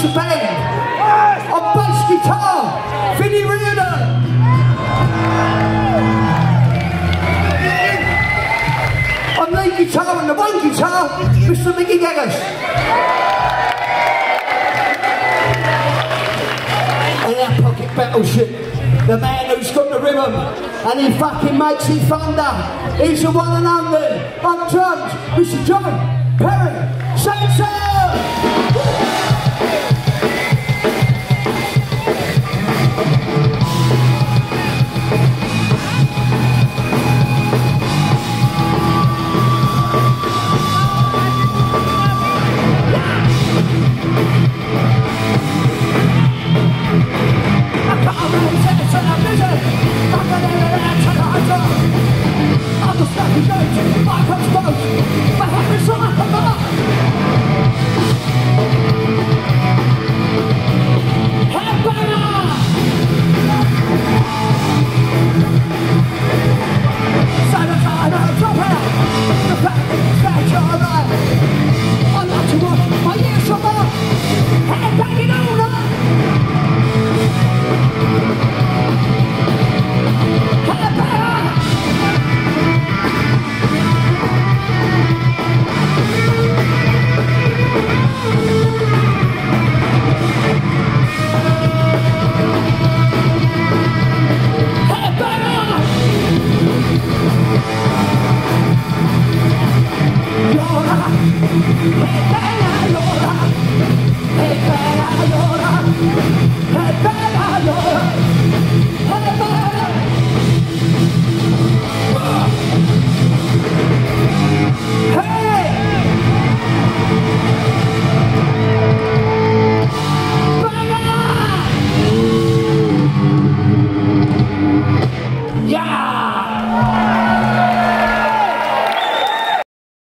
Mr. Ben. On bass guitar, Vinnie Riordan. On lead guitar and the one guitar, Mr. Mickey Geggus. And our pocket battleship, the man who's got the rhythm, and he fucking makes it thunder. He's the one and only, on drums, Mr. John Perry Sampson! television. Yeah!